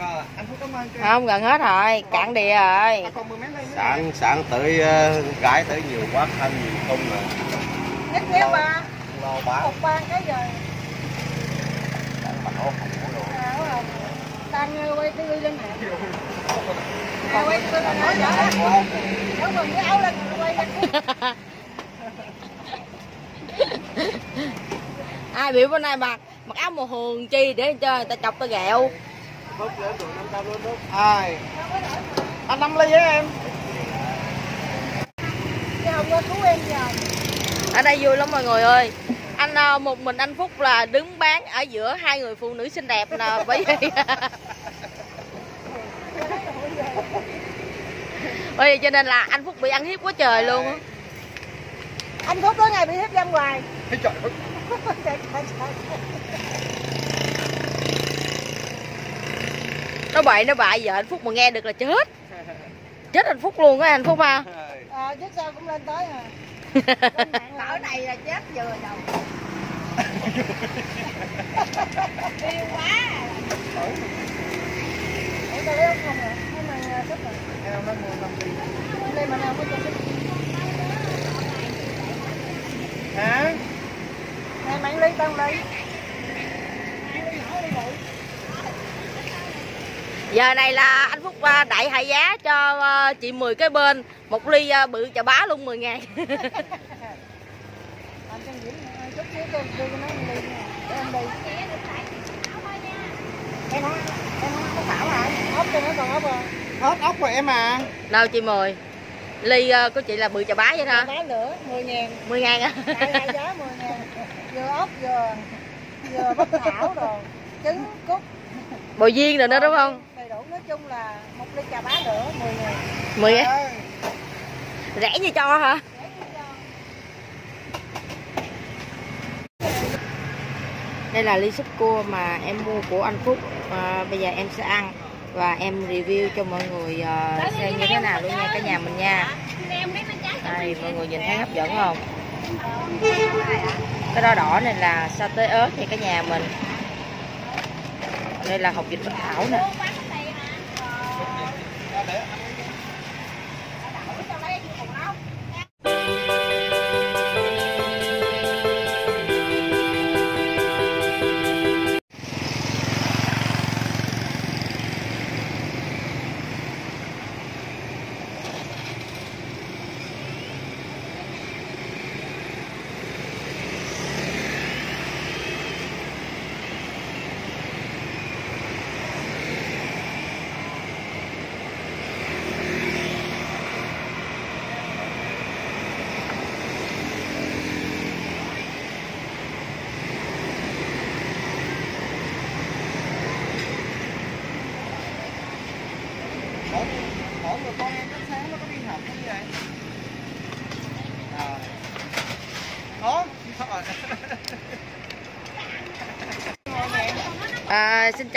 Rồi, anh Phúc cảm ơn cô. không gần hết rồi cạn đìa rồi. còn mười mấy ly nữa. sáng sáng tới ờ, gái tới nhiều quá ăn nhiều không mà. Nhất kéo ba. Lo bán một ba cái rồi bảo không có đồ. À, đang quay tivi lên nè. À, quay tivi lên nè dở mừng cái áo lên quay lên ai biểu bữa nay mặc mặc áo màu hường chi để cho người ta chọc ta ghẹo Rồi. Anh năm ly với em. chứ không có cứu em giờ. Ở đây vui lắm mọi người ơi. Anh ờ, một mình anh phúc là đứng bán ở giữa hai người phụ nữ xinh đẹp nè bởi vì bởi vì cho nên là anh phúc bị ăn hiếp quá trời luôn á. Anh phúc tối ngày bị hiếp Ê, Trời ơi. Trời, trời, trời. Nó bậy nó bại giờ anh phúc mà nghe được là chết. Chết anh phúc luôn á anh phúc ha? À, chứ sao cũng lên tới à. Ở này là chết vừa đầu yêu quá. Ủa tao lấy ốc không rồi hay mà sắp rồi Em đang mua năm ly. đây mà nào có cho sắp Hả? nè mày lấy tao lấy giờ này là anh phúc à, đại hạ giá cho à, chị 10 cái bên một ly à, bự chà bá luôn 10 ngàn. Em đi em nói có bảo hả? Ốc cho nó còn ốc à Hết ốc rồi em à. đâu chị 10 ly à, của chị là bự chà bá vậy hả bán nữa 10 ngàn. 10 ngàn à? Đại đại giá 10 ngàn. Vừa ốc vừa vừa bắp thảo rồi trứng cút. Bồi viên rồi nữa đúng không nói chung là một ly trà bá nữa 10 ngàn. 10 ngàn rẻ như cho hả? Đây là ly súp cua mà em mua của anh Phúc. À, bây giờ em sẽ ăn và em review cho mọi người uh, xem như thế nào luôn nha cả nhà mình nha. Đây mọi người nhìn thấy hấp dẫn không? Cái đó đỏ này là sa tế ớt nha cả nhà mình. Đây là hột vịt bạch thảo nè Mỗi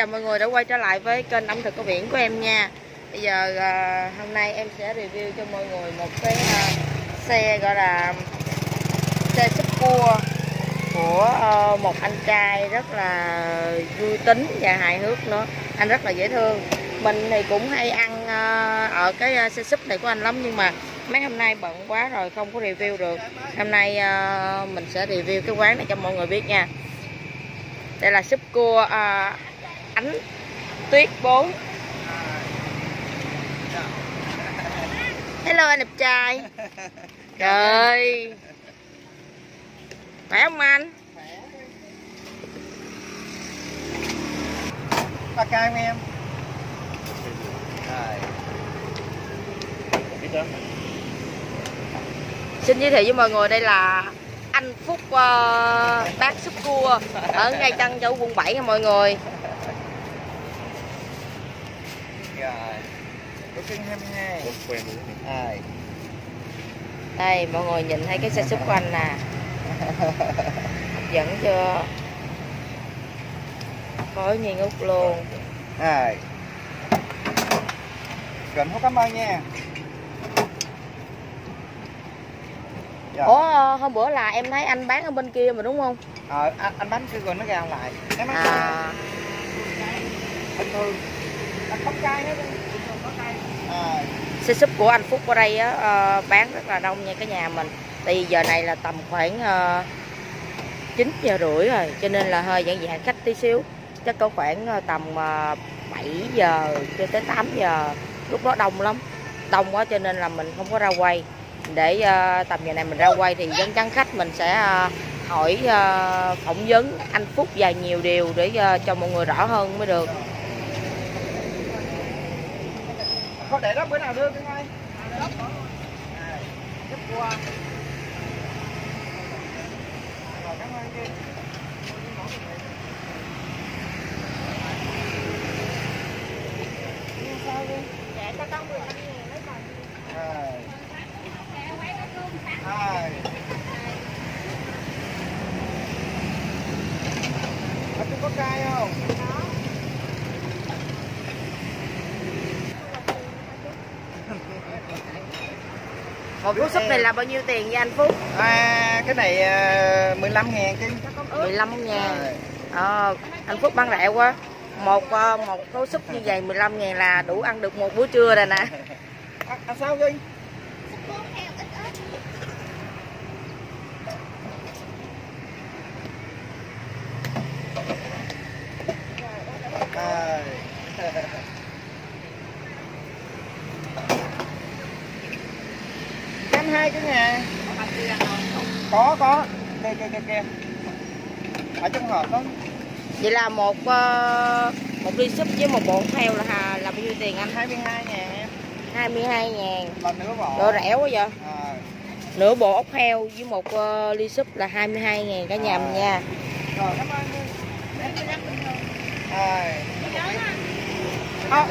chào mọi người đã quay trở lại với kênh ẩm thực có biển của em nha. Bây giờ à, hôm nay em sẽ review cho mọi người một cái à, xe gọi là xe xúc cua của à, một anh trai rất là vui tính và hài hước nữa. Anh rất là dễ thương. Mình thì cũng hay ăn à, ở cái à, xe xúc này của anh lắm nhưng mà mấy hôm nay bận quá rồi không có review được. Hôm nay à, mình sẽ review cái quán này cho mọi người biết nha. Đây là súp cua à, ánh tuyết 4 hello anh đẹp trai. Trời. Khỏe không anh? Ba ca em em. Rồi. biết đó. Xin giới thiệu với mọi người đây là anh Phúc uh, bán súp cua ở ngay chân chỗ quận 7 nha mọi người Rồi. Có cưng 22. Không quen luôn Rồi. đây mọi người nhìn thấy cái xe súp của anh nè hấp dẫn chưa khói nghi ngút luôn Rồi. Anh Phúc cảm ơn nha. Rồi. ủa ờ, hôm bữa là em thấy anh bán ở bên kia mà đúng không Ờ, anh, anh bánh cái rồi nó ra lại. Cái nó à bình thường. Xe súp của anh Phúc ở đây á, ờ, bán rất là đông nha cả nhà mình. Vì giờ này là tầm khoảng uh, 9 giờ rưỡi rồi cho nên là hơi dị hành khách tí xíu. Chắc có khoảng ờ, tầm uh, 7 giờ cho tới 8 giờ lúc đó đông lắm. Đông quá cho nên là mình không có ra quay. Để ờ, tầm giờ này mình ra quay thì dân chắn khách mình sẽ ờ, hỏi ờ, phỏng vấn anh Phúc vài nhiều điều để ờ, cho mọi người rõ hơn mới được Có để đó bữa nào đưa cái ngay. À, Giúp qua. Rồi, cảm ơn. Dạ cho con 15 ngàn lấy còn À, Mẹ quay có cay không? Một cú súp này là bao nhiêu tiền nha anh Phúc À, cái này uh, 15 ngàn Kim. 15 ngàn. Ờ, anh Phúc bán rẻ quá một ờ, một cấu súp như vậy 15 ngàn là đủ ăn được một bữa trưa rồi nè À, à, sao Vinh? À. Canh hai cái nhà. Có có. Kìa. Ở trong hộp đó. vậy là một ờ, một ly súp với một bộ heo là là bao nhiêu tiền anh 22 ngàn em. 22 ngàn Lần nữa bỏ. đồ rẻ quá vậy À, nửa bộ ốc heo với một ờ, ly súp là 22 ngàn cả nhà mình nha rồi cảm ơn em. À. À,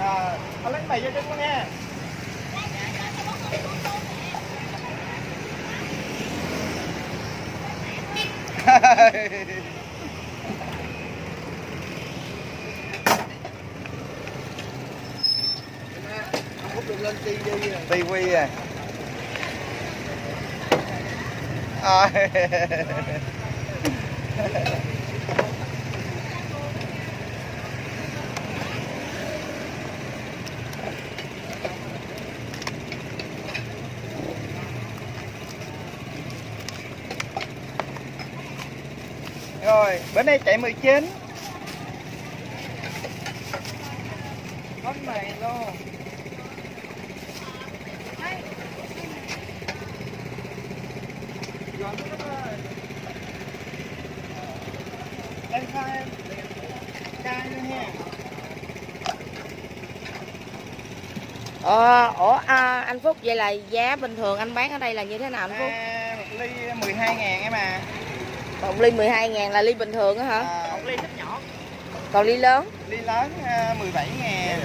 à, anh lấy mì cho chúng con nha. tivi à à. Rồi, bữa nay chạy 19 Con này luôn. Em khai em Cay nữa nha. Ờ ủa à, anh Phúc vậy là giá bình thường anh bán ở đây là như thế nào anh Phúc? À, Một ly 12 ngàn em à một ly 12 ngàn là ly bình thường á hả? À Một ly thích nhỏ. Còn ly lớn? Ly lớn à, 17 ngàn.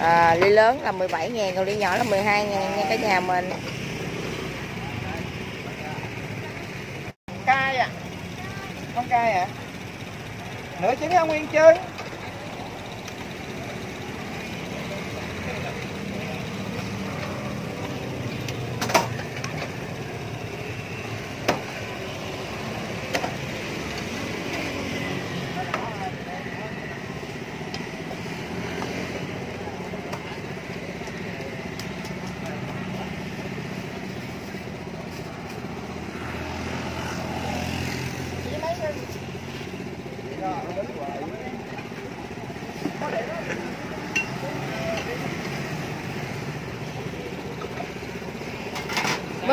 À, ly lớn là 17 ngàn còn ly nhỏ là 12 ngàn nha cả nhà mình. Cay à. Không cay à. Nửa trứng không nguyên trứng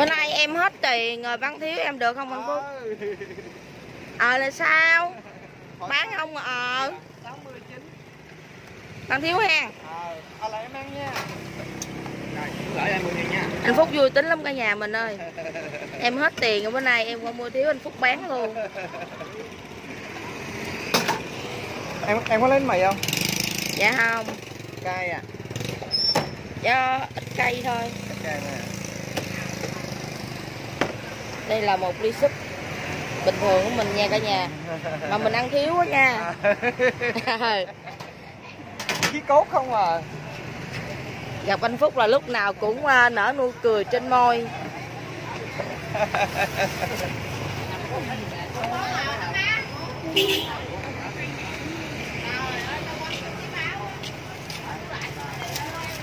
bữa nay em hết tiền rồi bán thiếu em được không anh Phúc? Ờ là sao? Bán không? Ờ. 69 bán thiếu ha. Ờ, à lại em ăn nha. Rồi, lại em 10 ngàn nha. Anh Phúc vui tính lắm cả nhà mình ơi. Em hết tiền rồi bữa nay em qua mua thiếu anh Phúc bán luôn. Em em có lấy mì không? dạ không. Cay à? Do ít cây thôi. Cay nè đây là một ly súp bình thường của mình nha cả nhà. Mà mình ăn thiếu quá nha. Chí cốt không à. Gặp anh Phúc là lúc nào cũng à, nở nụ cười trên môi.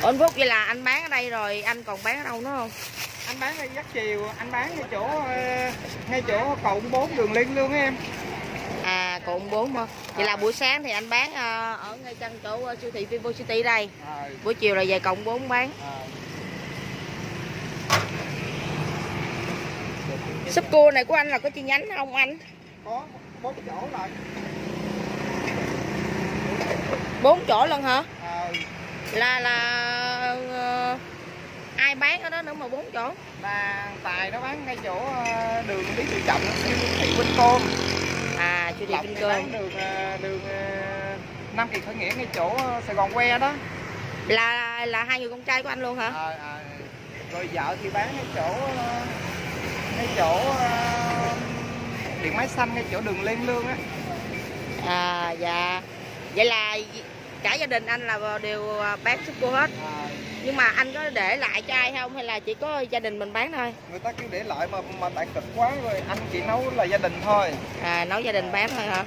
Ủa, anh Phúc vậy là anh bán ở đây rồi anh còn bán ở đâu nữa không anh bán ở dắt chiều anh bán ngay chỗ ờ, ngay chỗ cầu 4 đường liên lương em. À còn bốn mà. Vậy là buổi sáng thì anh bán ờ, ở ngay chân chỗ ờ, siêu thị Vivo City đây. Buổi chiều là về cộng 4 bán. Súp cua này của anh là có chi nhánh không anh? Có bốn chỗ lại bốn chỗ lần hả? Là là ờ, ai bán ở đó nữa mà bốn chỗ? Là tài nó bán ngay chỗ ờ, đường lý tự trọng siêu thị Vinh Côn. À siêu thị Vinh bán đường ờ, đường ờ, Nam Kỳ khởi nghĩa ngay chỗ Sài Gòn que đó. Là là hai người con trai của anh luôn hả? À, à, rồi vợ thì bán ngay chỗ ngay chỗ điện máy xanh ngay chỗ đường Liên Lương á. À dạ. Vậy là cả gia đình anh là đều bán súp cua hết? À, nhưng mà anh có để lại cho ai không? Hay là chỉ có gia đình mình bán thôi? Người ta kêu để lại mà mà tại cực quá rồi. Anh chỉ nấu là gia đình thôi. À nấu gia đình bán thôi hả? À,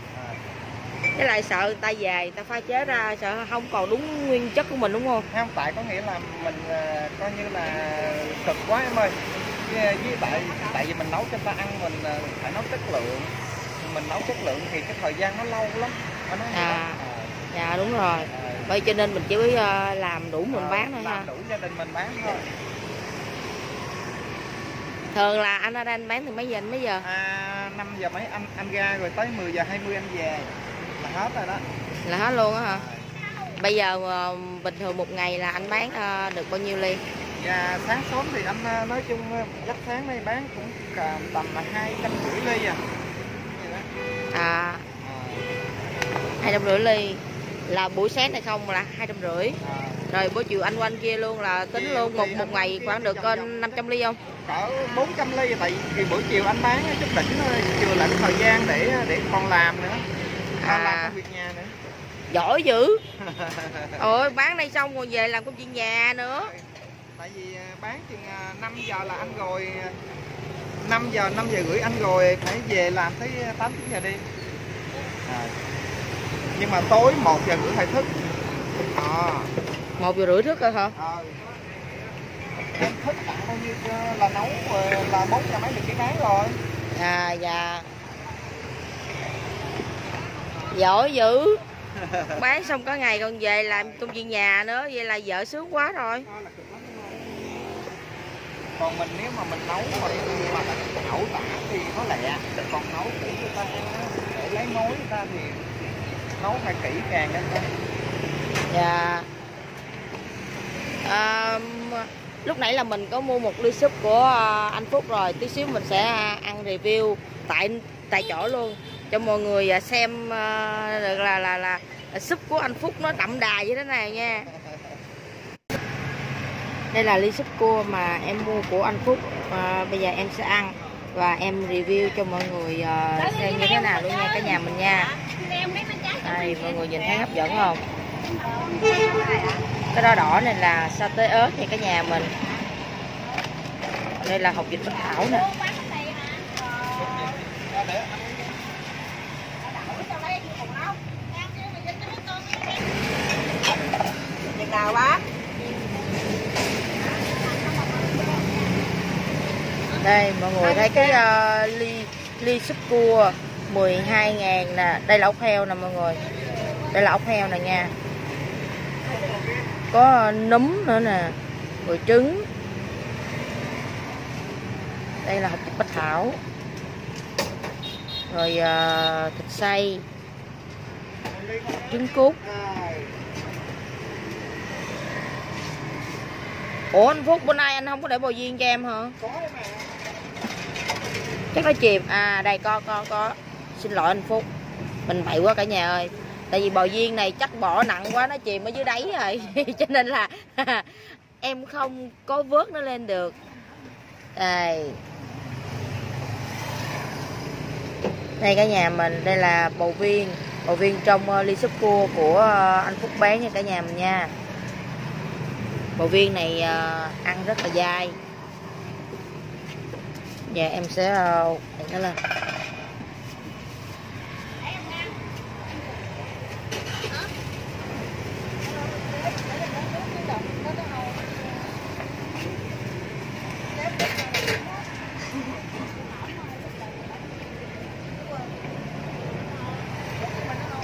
với lại sợ người ta về người ta pha chế ra sợ không còn đúng nguyên chất của mình đúng không? Không tại có nghĩa là mình ờ, coi như là cực quá em ơi. Với, với tại tại vì mình nấu cho ta ăn mình phải nấu chất lượng. Mình nấu chất lượng thì cái thời gian nó lâu lắm. Vậy À. đó. dạ đúng rồi. À, à, vậy cho nên mình chỉ ờ, làm đủ mình ờ, bán thôi ha. làm đủ gia đình mình bán thôi. Thường là anh ở đây anh bán từ mấy giờ đến mấy giờ? À, 5 giờ mấy anh anh ra rồi tới 10 giờ 20 anh về. Là hết rồi đó. Là hết luôn á hả? Bây giờ ờ, bình thường một ngày là anh bán được bao nhiêu ly? Và sáng sớm thì anh nói chung giấc sáng đây bán cũng tầm là hai trăm rưỡi ly à. À, hai trăm rưỡi ly là buổi sáng này không là hai trăm rưỡi rồi buổi chiều anh quanh kia luôn là tính Chiều luôn một một ngày khoảng được vòng ờ, vòng. 500 ly không cỡ 400 ly tại vì buổi chiều anh bán chút đỉnh thôi chưa là có thời gian để để còn làm nữa À. làm công việc nhà nữa giỏi dữ ôi bán đây xong rồi về làm công chuyện nhà nữa tại vì à, bán chừng à, 5 giờ là anh rồi 5 giờ 5 giờ rưỡi anh rồi phải về làm tới 8 9 giờ đi à. Nhưng mà tối 1 giờ rưỡi phải thức. À. một giờ rưỡi thức rồi hả? À. em thức tặng bao nhiêu ờ, là nấu ờ, là 4 giờ mấy được cái bán rồi? À dạ. Giỏi dữ. Bán xong có ngày còn về làm công chuyện nhà nữa vậy là vợ sướng quá rồi. Còn mình nếu mà mình nấu mà mà mình ẩu tả thì nó lẹ còn nấu kỹ người ta để lấy mối người ta thì nấu phải kỹ càng lên ta dạ. À, lúc nãy là mình có mua một ly súp của à, anh Phúc rồi. Tí xíu mình sẽ à, ăn review tại tại chỗ luôn cho mọi người à, xem à, được là là là là súp của anh Phúc nó đậm đà như thế này nha. Đây là ly súp cua mà em mua của anh Phúc. À, bây giờ em sẽ ăn và em review cho mọi người à, xem như thế nào luôn nha cả nhà mình nha đây mọi người nhìn thấy hấp dẫn không? Cái đó đỏ này là sa tế ớt thì cả nhà mình. Đây là học dịch bất thảo nè. Nào bác? đây mọi người thấy cái uh, ly ly súp cua. 12 ngàn nè. Đây là ốc heo nè mọi người. Đây là ốc heo nè nha. Có núm nữa nè. Rồi trứng. Đây là hộp vịt bạch thảo. Rồi uh, thịt xay. Trứng cút ủa anh phúc bữa nay anh không có để bò viên cho em hả? Có mà chắc nó chìm. À đây có có có xin lỗi anh phúc. Mình bậy quá cả nhà ơi. Tại vì bò viên này chắc bỏ nặng quá nó chìm ở dưới đáy rồi. Cho nên là em không có vớt nó lên được. Đây đây cả nhà mình đây là bầu viên bầu viên trong ờ, ly súp cua của ờ, anh phúc bán nha cả nhà mình nha. Bầu viên này ờ, ăn rất là dai. Dạ em sẽ ờ, đẩy nó lên.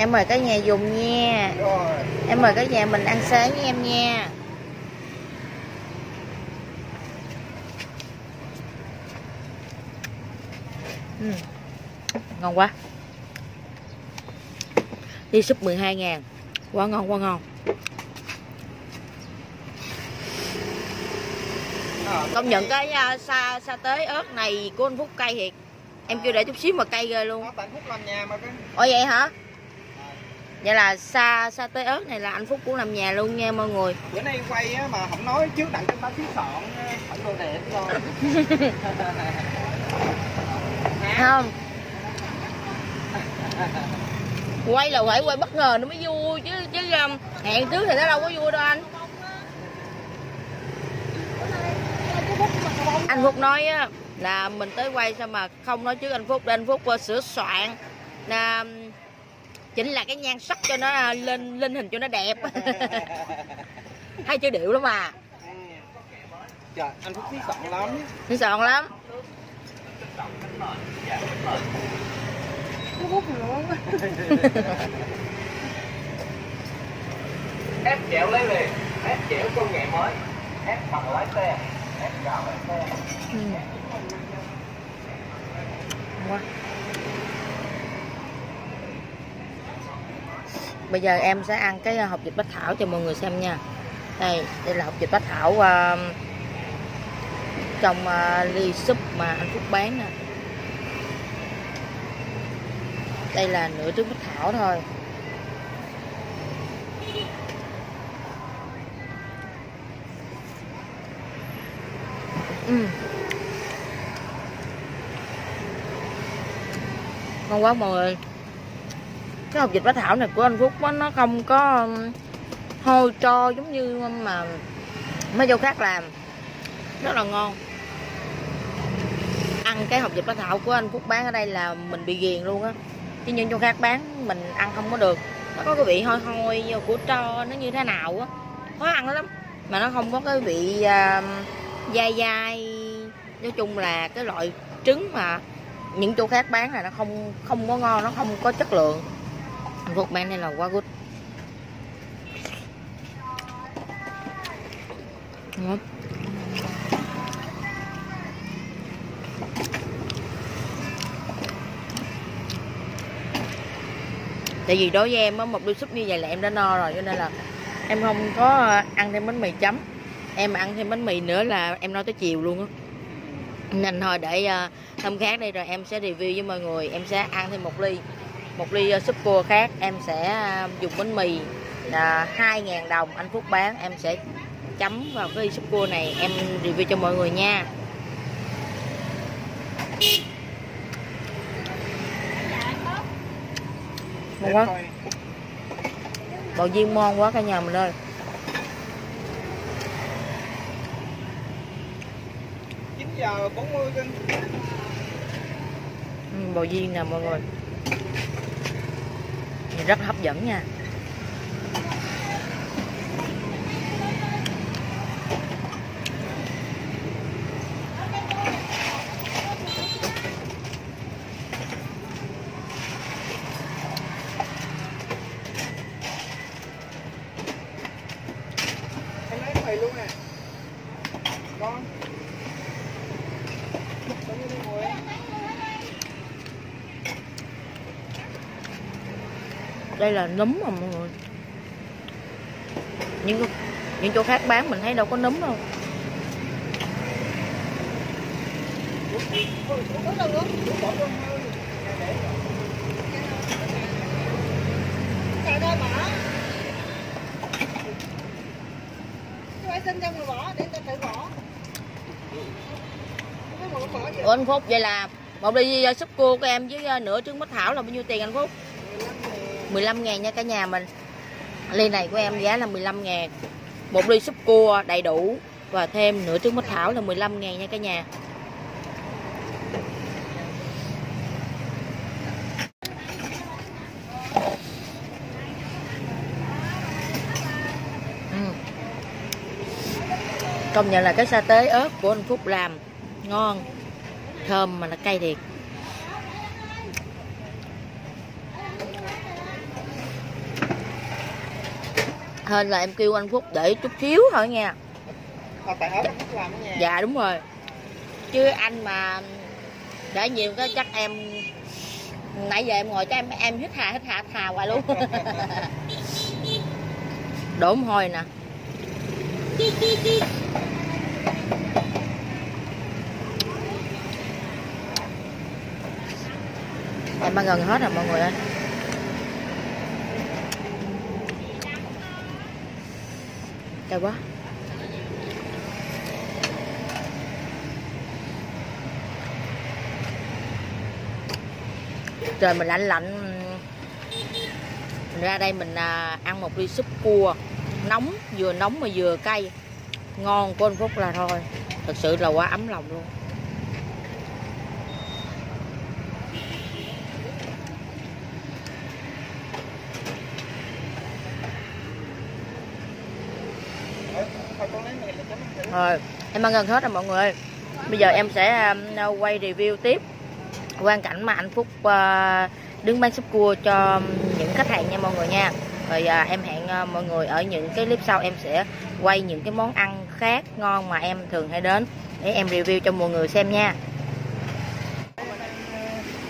Em mời cả nhà dùng nha. Rồi em mời cả nhà mình ăn sáng với em nha. Ừ. ngon quá. Đi súp 12 ngàn. Quá ngon quá ngon. Ờ, công nhận cái uh, sa sa tế ớt này của anh Phúc cay thiệt. Em kêu để chút xíu mà cay ghê luôn. Cái ủa vậy hả vậy là sa sa tế ớt này là anh Phúc cũng làm nhà luôn nha mọi người. Bữa nay quay á mà không nói trước đặng trên báo chí sọn phải đồ đẹp rồi không. Quay là phải quay bất ngờ nó mới vui chứ chứ um, hẹn trước thì nó đâu có vui đâu anh. Anh Phúc nói á là mình tới quay sao mà không nói trước anh Phúc để anh Phúc uh, sửa soạn. Là chỉnh lại cái nhan sắc cho nó lên lên hình cho nó đẹp. Hay chơi điệu lắm mà trời anh phúc biết sọn lắm. Nó soạn lắm. Ép chẹo lấy liền ép chẹo công nghệ mới ép bằng lái xe ép gạo lái xe. Ừ. Bây giờ em sẽ ăn cái ờ, hộp vịt bách thảo cho mọi người xem nha. Đây, đây là hộp vịt bách thảo uh, trong uh, ly súp mà anh Phúc bán nè. Đây là nửa trứng bách thảo thôi. uhm. ngon quá mọi người cái hộp vịt bách thảo này của anh Phúc đó, nó không có um, hôi cho giống như mà mấy chỗ khác làm. Rất là ngon. Ăn cái hộp vịt bách thảo của anh Phúc bán ở đây là mình bị ghiền luôn á. Chứ những chỗ khác bán mình ăn không có được. Nó có cái vị hôi hôi của tro nó như thế nào á. Khó ăn lắm. Mà nó không có cái vị uh, dai dai. Nói chung là cái loại trứng mà những chỗ khác bán là nó không không có ngon nó không có chất lượng. Hạnh bánh bán đây là quá good ngon tại vì đối với em á, một đôi súp như vậy là em đã no rồi, cho nên là em không có ăn thêm bánh mì chấm. Em mà ăn thêm bánh mì nữa là em no tới chiều luôn á. Nên thôi để ờ, hôm khác đây rồi em sẽ review với mọi người, em sẽ ăn thêm một ly một ly uh, súp cua khác em sẽ uh, dùng bánh mì là hai ngàn đồng anh Phúc bán. Em sẽ chấm vào cái súp cua này em review cho mọi người nha. Ngon quá. Bầu viên ngon quá cả nhà mình ơi. chín giờ bốn mươi ừ, bầu viên nè mọi người Nhìn rất hấp dẫn nha em lấy mì luôn nè con Bao nhiêu đi ngồi em? đây là núm mà mọi người. Những những chỗ khác bán mình thấy đâu có núm đâu. Ủa anh Phúc, vậy là một ly súp cua của em với ờ, nửa trứng bách thảo là bao nhiêu tiền anh Phúc? 15 ngàn nha cả nhà mình. Ly này của em giá là 15 ngàn. Một ly súp cua đầy đủ và thêm nửa trứng bách thảo là 15 ngàn nha cả nhà. Ừ. công nhận là cái sa tế ớt của anh Phúc làm ngon, thơm mà nó cay thiệt. Hên là em kêu anh Phúc để chút xíu thôi nha. Dạ đúng rồi. Chứ anh mà để nhiều cái chắc em nãy giờ em ngồi cho em em hít hà hít hà hít hà hoài luôn. Đổ mồ hôi nè. Em ăn gần hết rồi mọi người ơi trời quá. Trời, mình lạnh lạnh. Mình ra đây mình à, ăn một ly súp cua nóng, vừa nóng mà vừa cay. Ngon của anh Phúc là thôi. Thật sự là quá ấm lòng luôn Thôi con lấy này là chấm ăn thử. Rồi, em ăn gần hết rồi mọi người ơi. Bây giờ em sẽ um, quay review tiếp quan cảnh mà anh Phúc uh, đứng bán súp cua cho những khách hàng nha mọi người nha. Rồi uh, em hẹn uh, mọi người ở những cái clip sau em sẽ quay những cái món ăn khác ngon mà em thường hay đến để em review cho mọi người xem nha.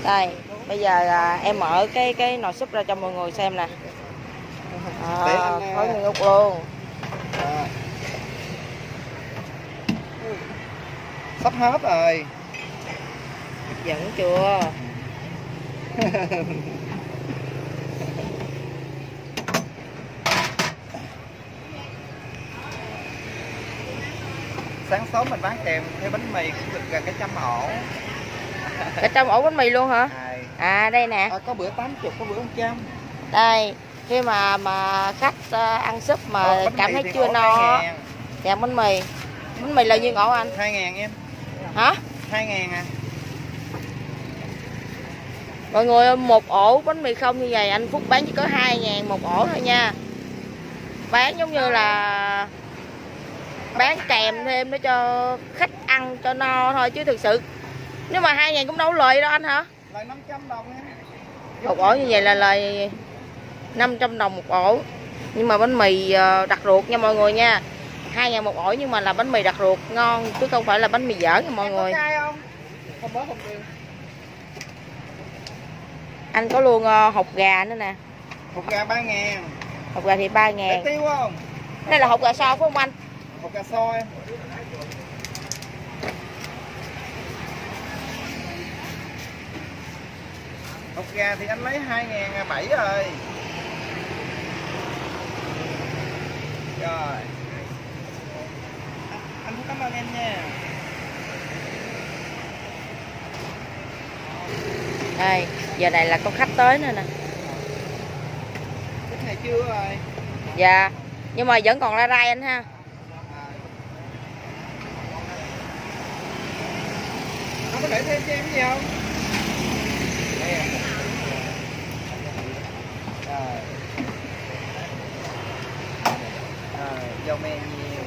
Đây, bây giờ uh, em mở cái cái nồi súp ra cho mọi người xem nè. À, có nghi ngút luôn. Sắp hết rồi. Hấp dẫn chưa? Sáng sớm mình bán kèm theo bánh mì cũng được gần cái trăm ổ. Ở trong ổ bánh mì luôn hả? À đây nè. À, có bữa 80, có bữa 100. đây khi mà mà khách ờ, ăn súp mà bánh cảm thấy chưa no 2.000. dạ bánh mì bánh mì là nhiêu ngộ anh 2.000 em. Hả? 2.000 à. mọi người ơi, một ổ bánh mì không như vậy anh phúc bán chỉ có hai ngàn một ổ thôi nha. Bán giống như là bán kèm thêm để cho khách ăn cho no thôi chứ thực sự nếu mà hai ngàn cũng đâu lời đâu anh hả? Lời 500 đồng một ổ như vậy là lời 500 đồng một ổ. Nhưng mà bánh mì ờ, đặt ruột nha mọi người nha hai ngàn một ổ nhưng mà là bánh mì đặt ruột ngon chứ không phải là bánh mì dở nha mọi người không? Bớt không anh có luôn ờ, hột gà nữa nè Hột gà 3 ngàn. hột gà thì ba ngàn tiêu không? đây là hột gà so phải không anh Hột gà soi. Hột gà thì anh lấy 2 ngàn 7 rồi. Rồi. Cảm ơn em nha. đây giờ này là có khách tới nữa nè Cái này chưa rồi. dạ nhưng mà vẫn còn la rai anh ha Anh có thể thêm cho em gì không? Đây à. Rồi. Rồi, dầu me nhiều.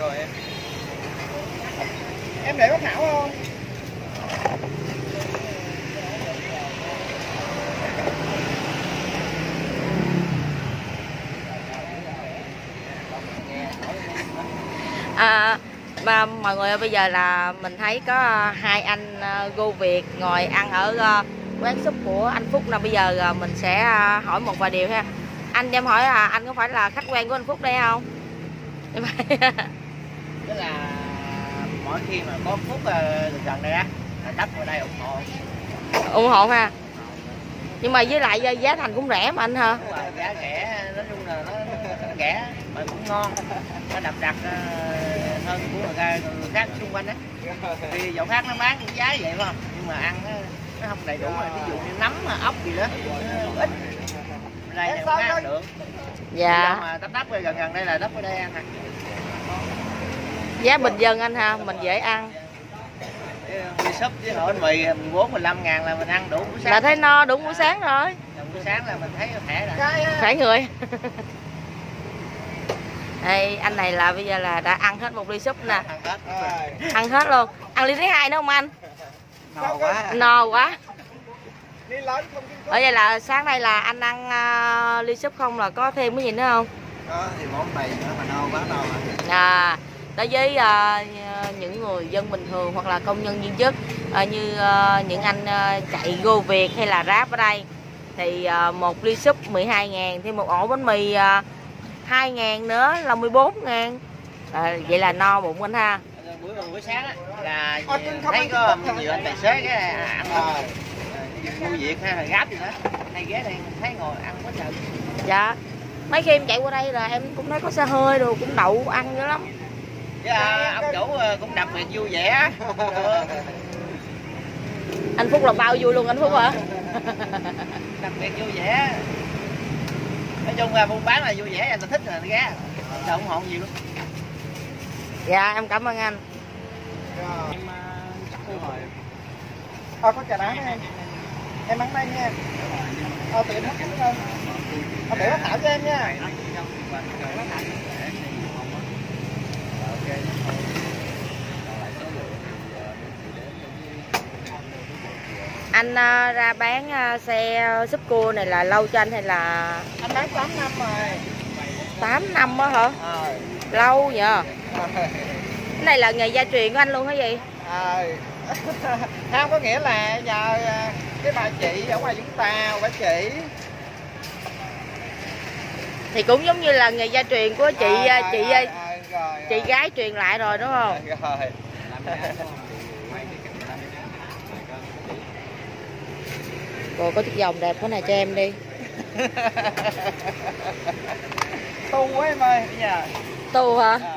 Rồi em. Em để bác Hảo không? à, mà mọi người ơi bây giờ là mình thấy có ờ, hai anh ờ, gu Việt ngồi ăn ở ờ, quán súp của anh Phúc. Nè bây giờ mình sẽ hỏi một vài điều ha. Anh em hỏi là anh có phải là khách quen của anh Phúc đây không? Em tức là mỗi khi mà có phút ờ, gần đây á là tấp vào đây ủng hộ. Ủng hộ ha. Nhưng mà với lại giá thành cũng rẻ mà anh hả? Đúng rồi, giá rẻ nói chung là nó rẻ mà cũng ngon. Nó đậm đặc hơn của khác xung quanh á. Thì dầu khác nó bán cũng giá vậy phải không? Nhưng mà ăn nó, nó không đầy đủ rồi ví dụ như nấm mà ốc gì đó nó ít. Đây thì không ăn được dạ. Mà tấp tấp gần gần đây là tấp ở đây ăn hả giá bình dân anh ha mình dễ ăn. Mì súp với bánh mì 14 15 ngàn là mình ăn đủ buổi sáng. Là thấy no đúng buổi sáng rồi. buổi sáng là mình thấy khỏe rồi. Khỏe người đây anh này là bây giờ là đã ăn hết một ly súp nè. Ăn hết Rồi. ăn hết luôn. Ăn ly thứ hai nữa không anh? No quá. No quá. Ở vậy là sáng nay là anh ăn à, ly súp không là có thêm cái gì nữa không? Đó thì món này nữa mà no quá no à đối với à, những người dân bình thường hoặc là công nhân viên chức à, như à, những anh à, chạy Go Việt hay là Grab ở đây thì à, một ly súp 12 ngàn thêm một ổ bánh mì à, 2 ngàn nữa là 14 ngàn. À, vậy là no bụng anh ha. Buổi buổi sáng á là Ờ, thấy có nhiều anh tài xế cái ăn Rồi. không mua việc hay là gáp gì đó. Hay ghé đây thấy ngồi ăn quá trời. Dạ. Mấy khi em chạy qua đây là em cũng thấy có xe hơi rồi cũng đậu ăn dữ lắm. Chứ à, ông chủ ờ, cũng đặc biệt vui vẻ. Được. anh Phúc là bao vui luôn anh Phúc hả? Đặc biệt vui vẻ nói chung là buôn bán là vui vẻ anh thích là ghé. Đâu ủng hộ nhiều lắm. Dạ em cảm ơn anh. Em chắc rồi. Ờ có trà đá đó em Em ăn đây nha. Ờ tiện hết cánh không Ờ để bác Thảo cho em nha anh à, ra bán à, xe súp cua này là lâu cho anh hay là? Anh bán 8 năm rồi. 8 năm á hả? Ờ. Lâu nhờ. Ờ. cái này là nghề gia truyền của anh luôn hả gì? Ờ. Không có nghĩa là nhờ à, cái bà chị ở ngoài Vũng Tàu bà chỉ thì cũng giống như là nghề gia truyền của chị à, chị ờ, à, ờ, rồi, chị rồi. gái truyền lại rồi đúng không? Rồi rồi có chiếc vòng đẹp cái này cho em đi. Tu quá em ơi giờ tu hả?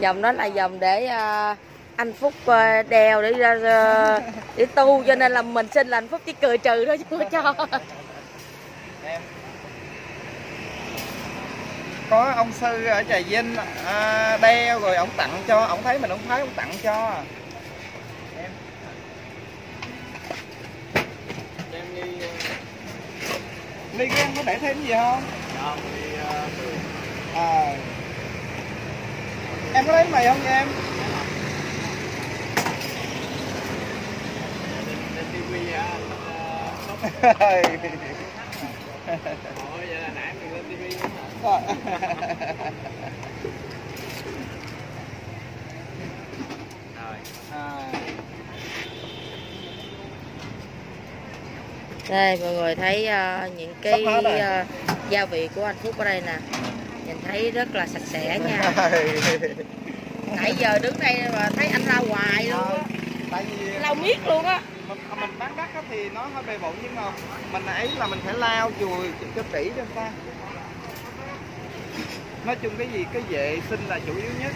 Vòng đó là vòng để à, anh Phúc à, đeo để à, để tu cho nên là mình xin là anh Phúc chỉ cười trừ thôi chứ không cho. Em. Có ông sư ở trà vinh à, đeo rồi ông tặng cho ông thấy mình ông thấy ông tặng cho em của em có để thêm gì không? À. em có lấy mì không em? Rồi. À. đây mọi người thấy à, những cái à, gia vị của anh Phúc ở đây nè. Nhìn thấy rất là sạch sẽ nha. Nãy giờ đứng đây mà thấy anh lau hoài luôn á. Tại vì lau miết luôn á. Mình, mình bán đắt á thì nó hơi bề bộn nhưng mà mình ấy là mình phải lao chùi cho kỹ cho người ta. Nói chung cái gì cái vệ sinh là chủ yếu nhất.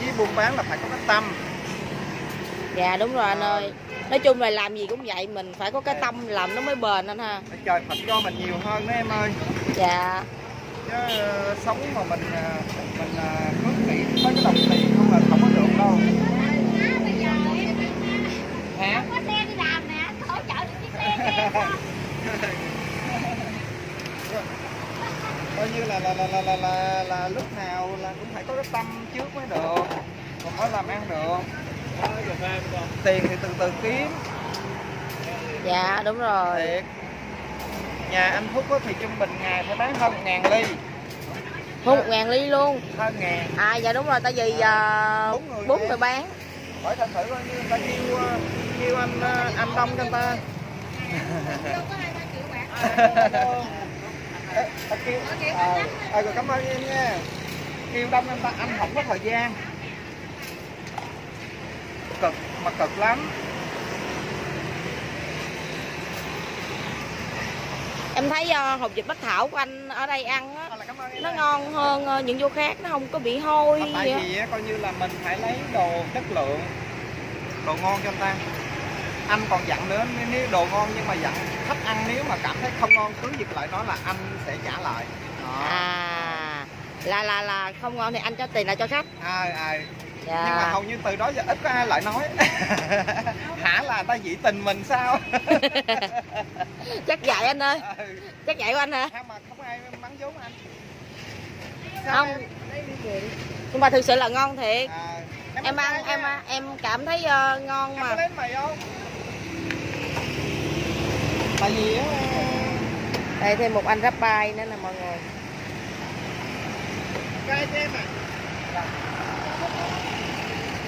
Với buôn bán là phải có cái tâm dạ đúng rồi anh ơi. Nói chung là làm gì cũng vậy mình phải có cái tâm làm nó mới bền anh ha. Trời Phật cho mình nhiều hơn đó em ơi. Dạ. Chứ ờ, sống mà mình ờ, mình ờ, hướng nghĩ tới cái đồng tiền không là không có được đâu. Hả? Có xe đi làm nè hỗ trợ được chiếc xe coi như là là là là là, là, là lúc nào là cũng phải có cái tâm trước mới được. Còn mới làm ăn được tiền thì từ từ kiếm. Dạ đúng rồi. Thiệt. Nhà anh Phúc á thì trung bình ngày phải bán hơn một ngàn ly. Hơn một ngàn ly luôn. Hơn ngàn. À dạ đúng rồi tại vì uh, Bốn người bốn người bán. Hỏi thật sự coi như người ta kêu ờ, kêu anh ờ, anh đông cho người ta. Kêu ờ ờ, rồi cảm ơn em nha. Kêu đông anh ta anh không có thời gian cực mà cực lắm. Em thấy uh, hột vịt bách thảo của anh ở đây ăn á Ờ, nó ngon hơn ờ, những vô khác nó không có bị hôi Mà tại vì á, coi như là mình phải lấy đồ chất lượng đồ ngon cho người ta. Anh còn dặn nữa nếu- đồ ngon nhưng mà dặn khách ăn nếu mà cảm thấy không ngon cứ việc lại nói là anh sẽ trả lại. Đó. À là là là không ngon thì anh cho tiền lại cho khách. Ai ai Dạ. nhưng mà hầu như từ đó giờ ít có ai lại nói. Hả là ta dị tình mình sao? Chắc vậy anh ơi. Ừ. chắc vậy của anh hả? Sao mà không ai mắng vốn anh? Không. nhưng mà thực sự là ngon thiệt. À, em ăn em ăn- em cảm thấy ờ, ngon em có mà lấy mày không? Tại vì á đây thêm một anh rắp bay nữa nè mọi người. Cho em à? Đâu cơ? cay không cay không cay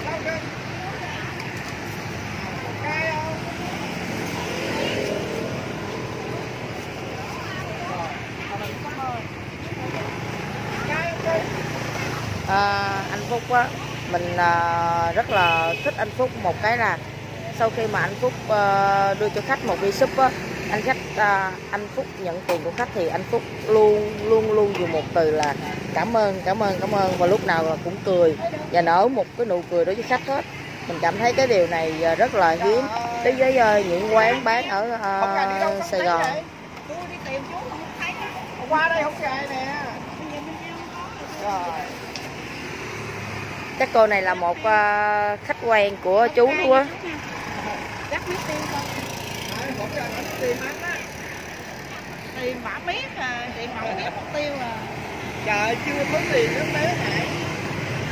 à, anh Phúc á mình à, rất là thích anh Phúc. Một cái là sau khi mà anh Phúc à, đưa cho khách một ly súp á anh khách à, anh Phúc nhận tiền của khách thì anh Phúc luôn luôn luôn dùng một từ là cảm ơn cảm ơn cảm ơn. Và lúc nào là cũng cười. Và nở một cái nụ cười đối với khách hết. Mình cảm thấy cái điều này à, rất là hiếm. Đối với những quán bán ở không Sài Gòn. qua đây không cài nè. Rồi. Chắc cô này là một à, khách quen của chú luôn á Đấy, trợ anh tìm anh á tiền bả biết à tiền bả biết mất tiêu à trời chưa có tiền nó té hại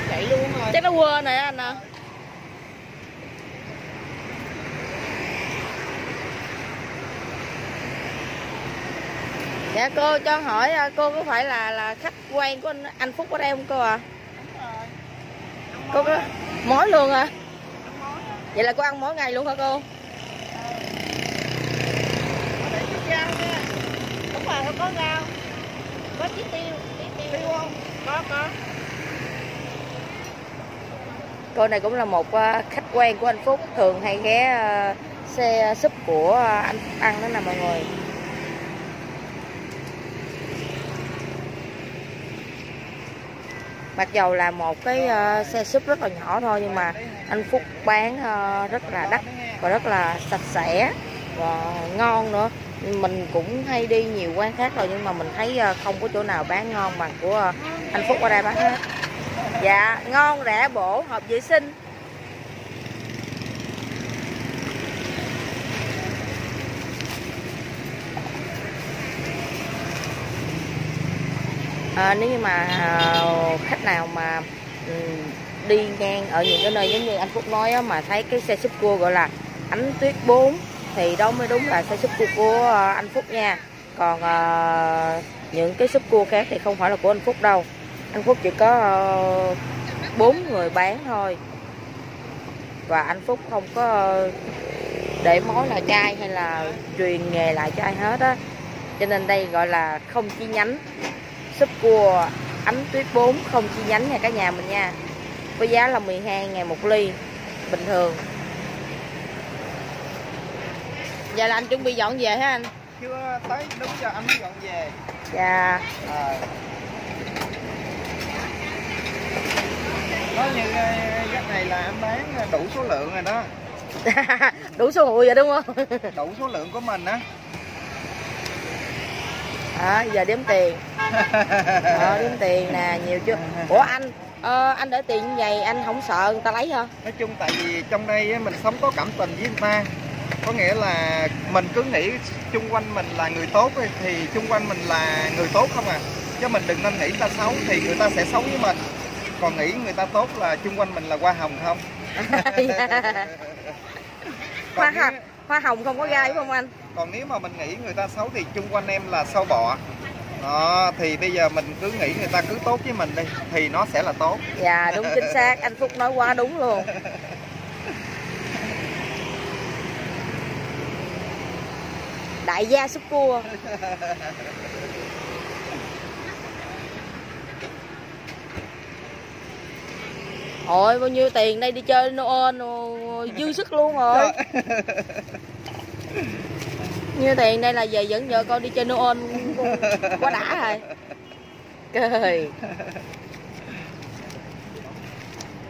chạy luôn rồi chắc nó quên rồi anh à dạ cô cho hỏi à, cô có phải là là khách quen của anh, anh Phúc ở đây không cô à cô có mối luôn à vậy là cô ăn mỗi ngày luôn hả cô để chút rau nha đúng rồi nó có rau có chí tiêu tiêu. Không? Có có. Cô này cũng là một à, khách quen của anh Phúc thường hay ghé à, xe súp của anh Phúc ăn đó nè mọi người. Mặc dầu là một cái xe súp rất là nhỏ thôi nhưng mà anh Phúc bán rất là đắt và rất là sạch sẽ và ngon nữa mình cũng hay đi nhiều quán khác rồi nhưng mà mình thấy ờ, không có chỗ nào bán ngon bằng của ờ, anh Phúc ở đây bán hết. Dạ ngon rẻ bổ hợp vệ sinh. À, nếu như mà à, khách nào mà ừ, đi ngang ở những cái nơi giống như anh Phúc nói á, mà thấy cái xe xúc cua gọi là ánh tuyết 4 thì đó mới đúng là cái súp cua của ờ, anh Phúc nha. Còn à, những cái súp cua khác thì không phải là của anh Phúc đâu. Anh Phúc chỉ có bốn bốn người bán thôi. Và anh Phúc không có để mối là trai hay là truyền nghề lại cho ai hết á. Cho nên đây gọi là không chi nhánh. Súp cua ánh tuyết 4 không chi nhánh nha cả nhà mình nha. Với giá là 12 ngàn một ly bình thường giờ là anh chuẩn bị dọn về hả anh? Chưa tới đúng giờ anh mới dọn về. Dạ. À. nói như ờ, gác này là anh bán đủ số lượng rồi đó. Đủ số hụi rồi đúng không? Đủ số lượng của mình á. À, giờ đếm tiền. Ờ, đếm tiền nè nhiều chưa? Ủa anh ờ, anh để tiền như vậy anh không sợ người ta lấy hả? Nói chung tại vì trong đây mình sống có cảm tình với người ta có nghĩa là mình cứ nghĩ chung quanh mình là người tốt ấy, thì chung quanh mình là người tốt không à? Chứ mình đừng nên nghĩ người ta xấu thì người ta sẽ xấu với mình. Còn nghĩ người ta tốt là chung quanh mình là hoa hồng không? Hoa hồng hoa hồng không có gai không anh? Còn nếu mà mình nghĩ người ta xấu thì chung quanh em là sâu bọ. Đó thì bây giờ mình cứ nghĩ người ta cứ tốt với mình đi thì nó sẽ là tốt. Dạ đúng chính xác. Anh phúc nói quá đúng luôn đại gia súp cua. Ôi bao nhiêu tiền đây đi chơi Noel dư sức luôn rồi. Nhiêu tiền đây là về dẫn vợ con đi chơi Noel quá đã rồi. Cười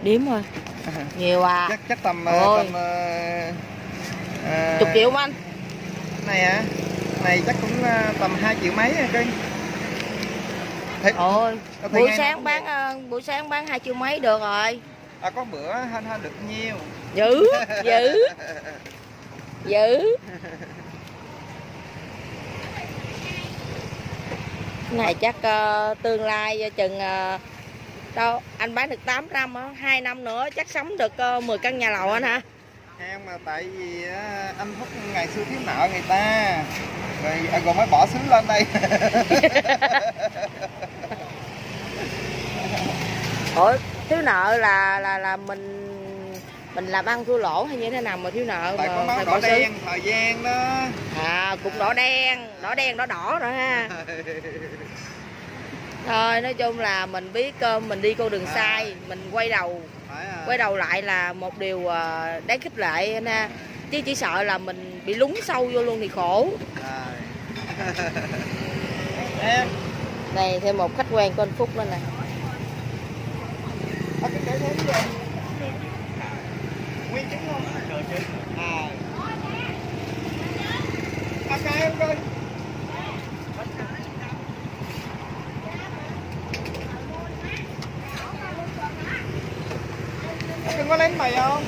Điếm rồi. Nhiều à. Chắc chắc tầm Ôi. tầm ờ, ờ, Chục triệu không anh này hả này chắc cũng ờ, tầm 2 triệu mấy rồi cưng Ôi buổi sáng bán ờ, buổi sáng bán hai triệu mấy được rồi. À, có bữa hên hên được nhiêu? Dữ dữ. Dữ. Này chắc ờ, tương lai chừng ờ, đâu anh bán được 8 năm á hai năm nữa chắc sống được uh, 10 căn nhà lầu anh hả em mà tại vì á, anh Phúc ngày xưa thiếu nợ người ta. Rồi, à, rồi mới bỏ xứ lên đây. Ủa thiếu nợ là là là mình mình làm ăn thua lỗ hay như thế nào mà thiếu nợ tại có mà máu phải đỏ bỏ xứ? đen thời gian đó. À cũng đỏ đen đỏ đen đỏ đỏ rồi ha. Thôi nói chung là mình biết ờ, mình đi con đường À. sai mình quay đầu. Quay đầu lại là một điều ờ, đáng khích lệ anh ha. Chứ chỉ sợ là mình bị lún sâu vô luôn thì khổ. Này thêm một khách quen của anh Phúc lên cái cái gì? Nguyên trứng không? À ok em coi đừng có lấy mày không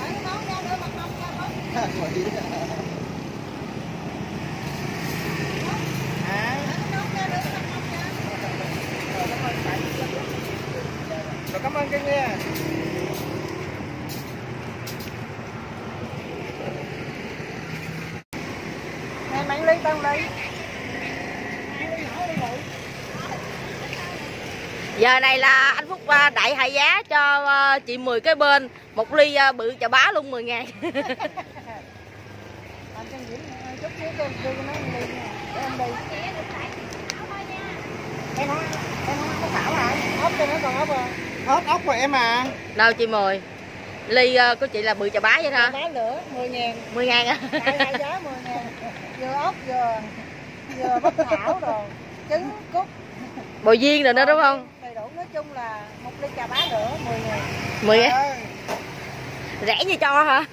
Mấy cái món ra nữa mặt mông ra không? à Mấy cái món ra nữa mặt mông ra. rồi cảm ơn cưng nha Này mấy ly tao ly. giờ này là anh Phúc ờ, đại hạ giá cho ờ, chị 10 cái bên một ly ờ, bự chà bá luôn 10 ngàn đi em đi. Có hả? Ốc cho nó còn ốc à. hết ốc rồi em à đâu chị 10 ly của chị là bự chà bá vậy Bán lửa 10 ngàn. 10 ngàn à Hai hai giá 10 ngàn. Vừa ốc vừa vừa bắp thảo rồi. Trứng cút. bồi viên rồi nữa đúng không? Đầy đủ. Nói chung là một ly trà bá nữa 10 ngàn. 10 ngàn? Ơi, rẻ như cho hả?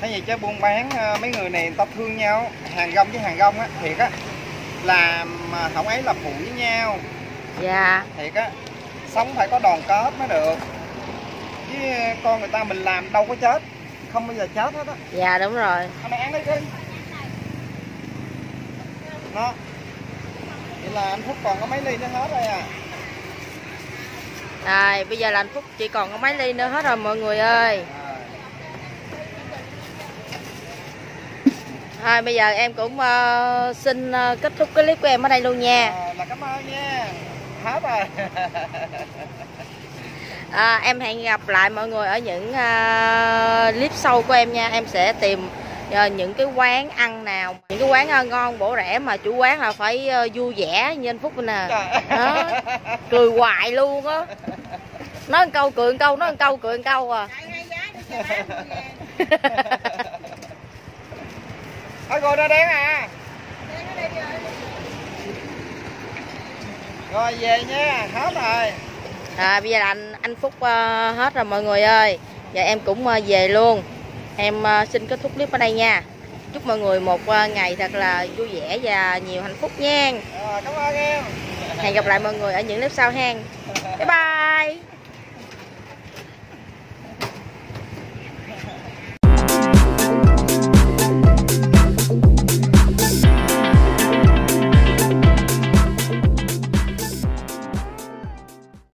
Thấy vậy chứ buôn bán ờ, mấy người này người ta thương nhau hàng rong với hàng rong á thiệt á làm mà không ấy là phụ với nhau. Dạ. Thiệt á sống phải có đoàn kết mới được. Chứ con người ta mình làm đâu có chết không bao giờ chết hết á. Dạ đúng rồi. Anh này ăn đi cưng đó. Vậy là anh phúc còn có mấy ly nữa hết rồi à. Rồi bây giờ là anh phúc chỉ còn có mấy ly nữa hết rồi mọi người ơi. Thôi bây giờ em cũng ờ, xin ờ, kết thúc cái clip của em ở đây luôn nha. Ờ, là cảm ơn nha. Hết rồi à, em hẹn gặp lại mọi người ở những ờ, clip sau của em nha. Em sẽ tìm ờ, những cái quán ăn nào những cái quán ờ, ngon bổ rẻ mà chủ quán là phải ờ, vui vẻ như anh phúc nè. Đó. Cười hoài luôn á. Nói một câu cười một câu nói một câu cười một câu à. Hai hai giá đi trà bá 10 ngàn. Thôi rồi ra đen à. Đen ở đây rồi. Rồi về nha, hết rồi à, bây giờ là anh anh phúc ờ, hết rồi mọi người ơi. Giờ em cũng ờ, về luôn. Em ờ, xin kết thúc clip ở đây nha. Chúc mọi người một ngày thật là vui vẻ và nhiều hạnh phúc nha. Cảm ơn em. Hẹn gặp lại mọi người ở những clip sau hen bye bye